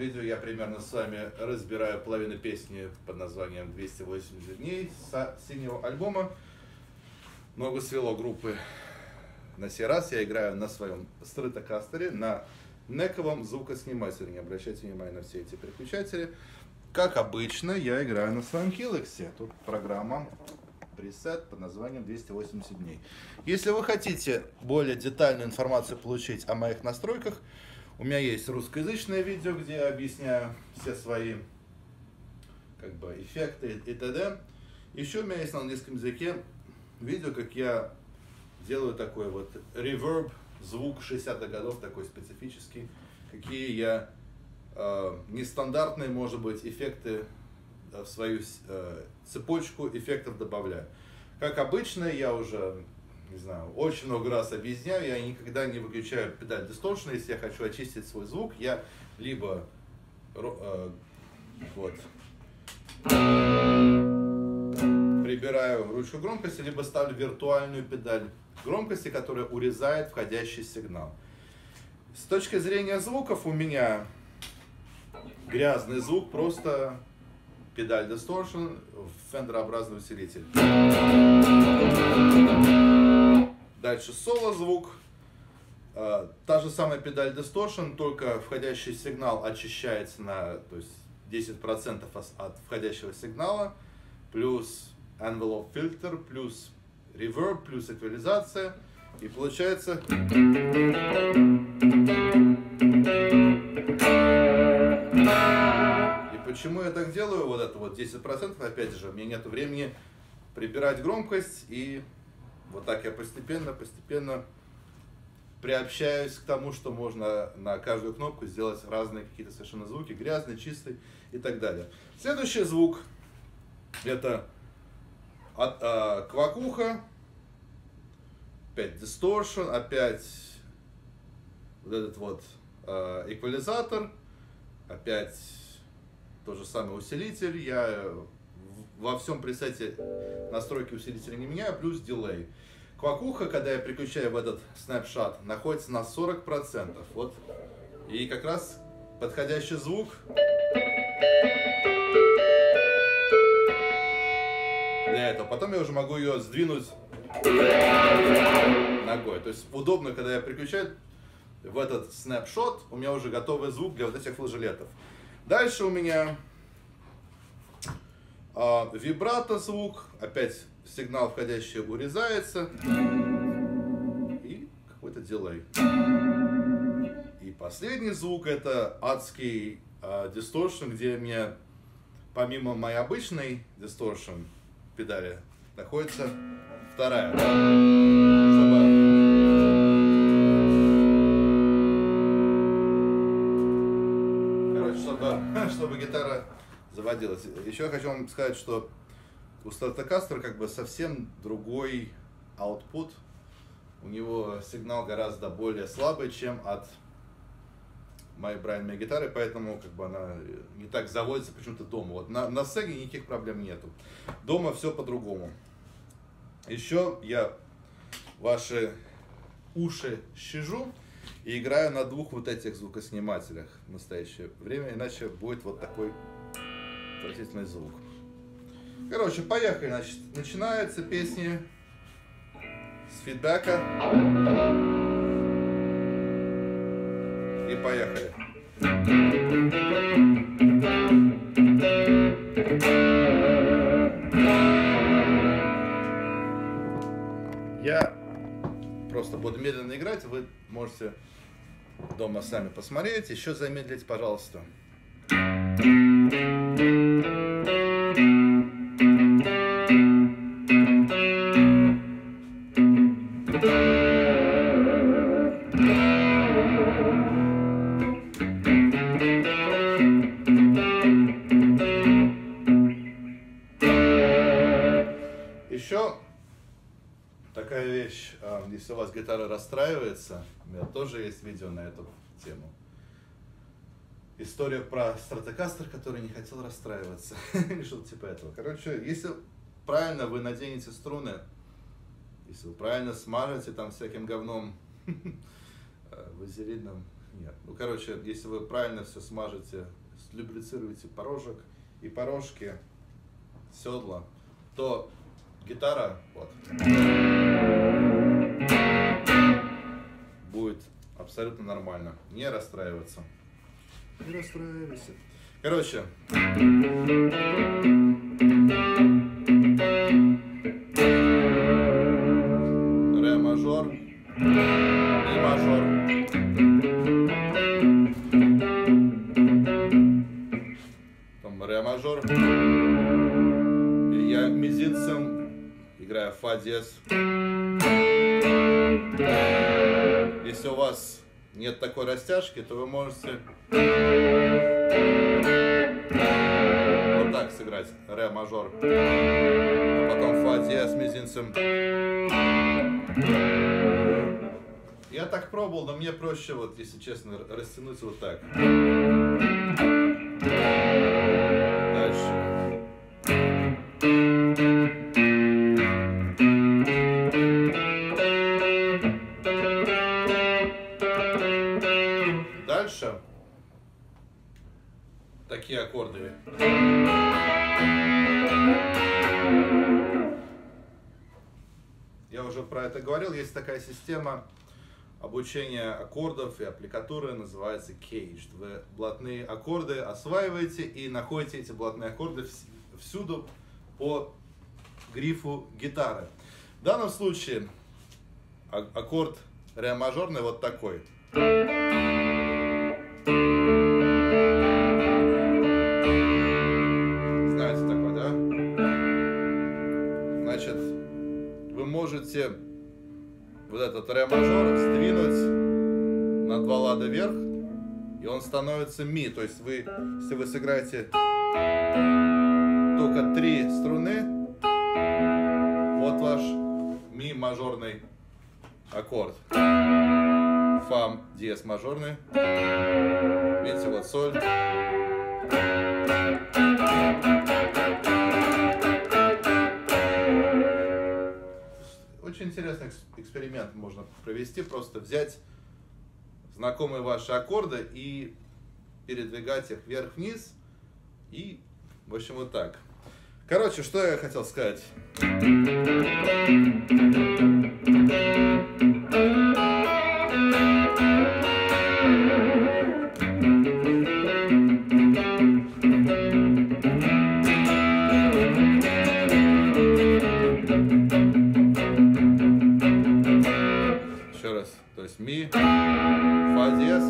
видео я примерно с вами разбираю половину песни под названием 280 дней с синего альбома. Много свело группы. На сей раз я играю на своем стритокастере, на нековом звукоснимателе. Не обращайте внимания на все эти переключатели. Как обычно, я играю на своем Killex. Тут программа пресет под названием 280 дней. Если вы хотите более детальную информацию получить о моих настройках, у меня есть русскоязычное видео, где я объясняю все свои как бы, эффекты и т.д. Еще у меня есть на английском языке видео, как я делаю такой вот реверб, звук 60-х годов такой специфический, какие я э, нестандартные, может быть, эффекты в свою э, цепочку эффектов добавляю. Как обычно, я уже, не знаю, очень много раз объясняю, я никогда не выключаю педаль distortion, если я хочу очистить свой звук, я либо э, вот прибираю ручку громкости, либо ставлю виртуальную педаль громкости, которая урезает входящий сигнал. С точки зрения звуков у меня грязный звук просто педаль distortion, фендерообразный усилитель. Дальше соло звук. А, та же самая педаль distortion, только входящий сигнал очищается на то есть 10% от входящего сигнала, плюс envelope фильтр, плюс reverb, плюс эквализация. И получается... Почему я так делаю, вот это вот 10%, опять же, у меня нет времени прибирать громкость, и вот так я постепенно, постепенно приобщаюсь к тому, что можно на каждую кнопку сделать разные какие-то совершенно звуки, грязный, чистый и так далее. Следующий звук, это от, а, квакуха, опять distortion, опять вот этот вот а, эквализатор, опять тот же самый усилитель, я во всем пресете настройки усилителя не меняю, плюс дилей. Квакуха, когда я переключаю в этот снапшот, находится на 40%. Вот. И как раз подходящий звук. Для этого. Потом я уже могу ее сдвинуть ногой. То есть удобно, когда я переключаю в этот снапшот, у меня уже готовый звук для вот этих флажелетов. Дальше у меня а, вибрато звук, опять сигнал входящий урезается и какой-то дилей. И последний звук это адский а, distortion, где меня помимо моей обычной distortion педали находится вторая. Чтобы чтобы гитара заводилась. Еще я хочу вам сказать, что у Stratocaster как бы совсем другой output. У него сигнал гораздо более слабый, чем от моей брайанной гитары, поэтому как бы она не так заводится почему-то дома. Вот на, на Сеге никаких проблем нету. Дома все по-другому. Еще я ваши уши щажу и играю на двух вот этих звукоснимателях в настоящее время, иначе будет вот такой отвратительный звук. Короче, поехали, значит, начинается песни с фидбэка. И поехали. Я просто буду медленно играть, вы можете дома сами посмотреть. Еще замедлить, пожалуйста. Если у вас гитара расстраивается, у меня тоже есть видео на эту тему. История про стратокастер, который не хотел расстраиваться, что-то типа этого. Короче, если правильно вы наденете струны, если вы правильно смажете там всяким говном, э, вазелином, Нет. Ну, короче, если вы правильно все смажете, слюбрицируете порожек и порожки, седла, то гитара вот, абсолютно нормально. Не расстраиваться. Не расстраивайся. Короче. Ре мажор. Ми мажор. Потом ре мажор. И я мизинцем играю фа диез. Если у вас нет такой растяжки, то вы можете вот так сыграть ре мажор. А потом фа диез мизинцем. Я так пробовал, но мне проще, вот, если честно, растянуть вот так. Я уже про это говорил, есть такая система обучения аккордов и аппликатуры, называется Caged. Вы блатные аккорды осваиваете и находите эти блатные аккорды всюду по грифу гитары. В данном случае а- аккорд ре мажорный вот такой. Можете вот этот ре мажор сдвинуть на два лада вверх, и он становится ми. То есть вы, если вы сыграете только три струны, вот ваш ми мажорный аккорд. Фа диез мажорный. Видите, вот соль. Очень интересный экс- эксперимент можно провести. Просто взять знакомые ваши аккорды и передвигать их вверх-вниз. И, в общем, вот так. Короче, что я хотел сказать. Ми, фа диез,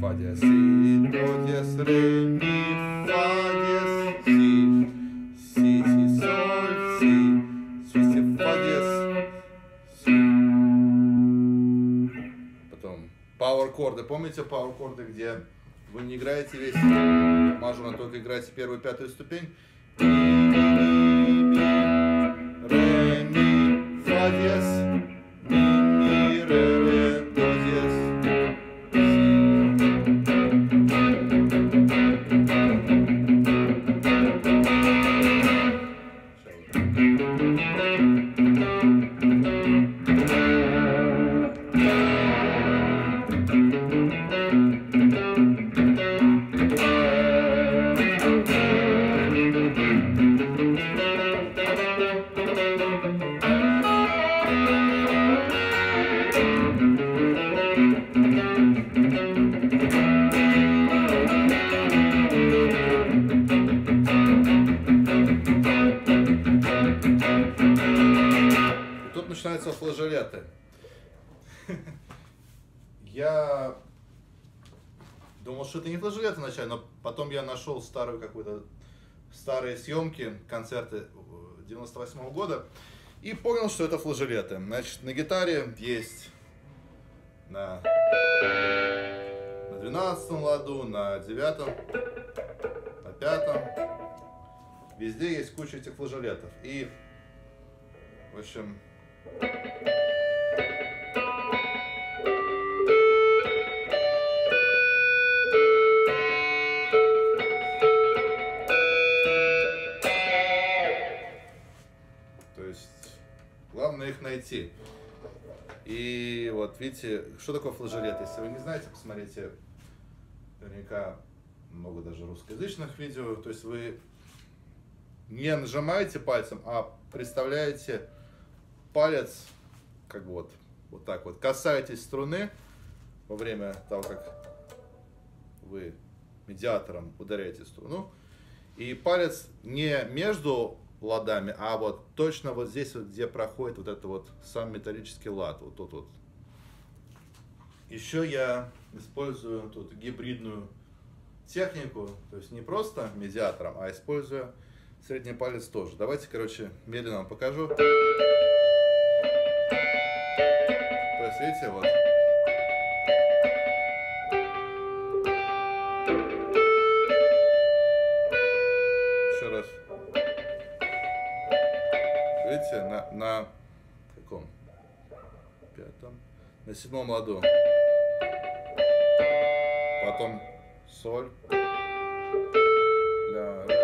фа диез, си, до диез, ре, ми, фа диез, си, си, си, соль, си, си, си, фа диез, си. Потом power корды. Помните power корды, где вы не играете весь? Мажор, а только играете первую пятую ступень? Думал, что это не флажолеты вначале, но потом я нашел старую какую-то старые съемки, концерты 98 года и понял, что это флажолеты. Значит, на гитаре есть на, на 12 ладу, на 9, на 5. Везде есть куча этих флажолетов. И, в общем, найти. И вот видите, что такое флажолет? Если вы не знаете, посмотрите, наверняка много даже русскоязычных видео. То есть вы не нажимаете пальцем, а представляете палец, как вот, вот так вот, касаетесь струны во время того, как вы медиатором ударяете струну. И палец не между ладами, а вот точно вот здесь вот, где проходит вот это вот сам металлический лад, вот тут вот. Еще я использую тут гибридную технику, то есть не просто медиатором, а используя средний палец тоже. Давайте, короче, медленно вам покажу. То есть, видите, вот. На, каком? Пятом. На седьмом ладу. Потом соль. Ля, ре.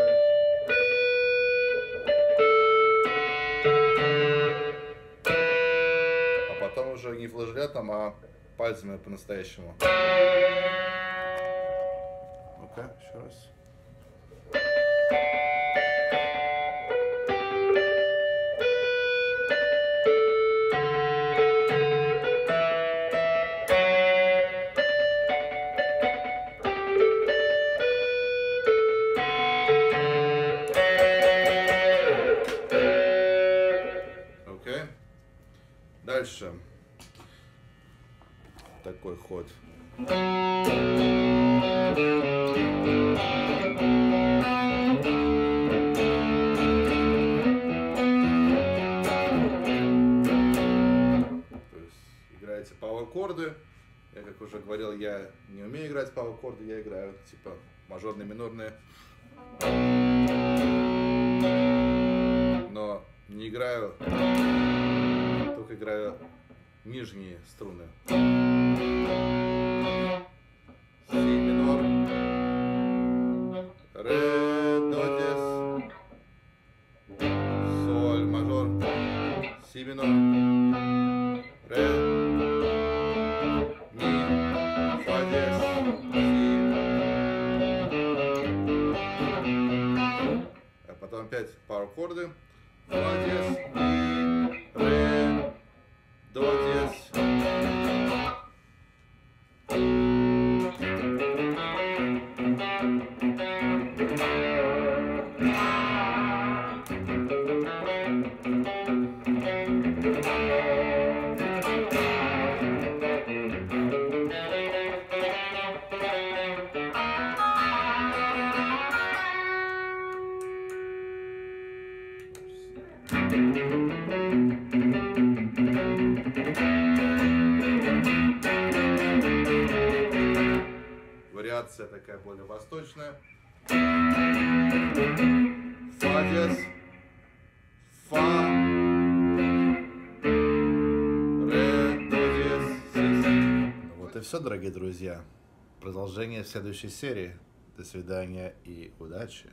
А потом уже не флажолетом, а пальцами по-настоящему. Ну-ка, еще раз. Дальше. Такой ход. Играете пауэр-корды. Я, как уже говорил, я не умею играть пауэр-корды, я играю типа мажорные, минорные. Но не играю, только играю нижние струны. Си минор, ре, до, диез, соль, мажор, си минор, ре, ми, фа диез, си. А потом опять пару аккорды. Фа Вариация такая более восточная. Фа диез, фа, ре, до диез, си, си. Ну Вот и все, дорогие друзья. Продолжение в следующей серии. До свидания и удачи.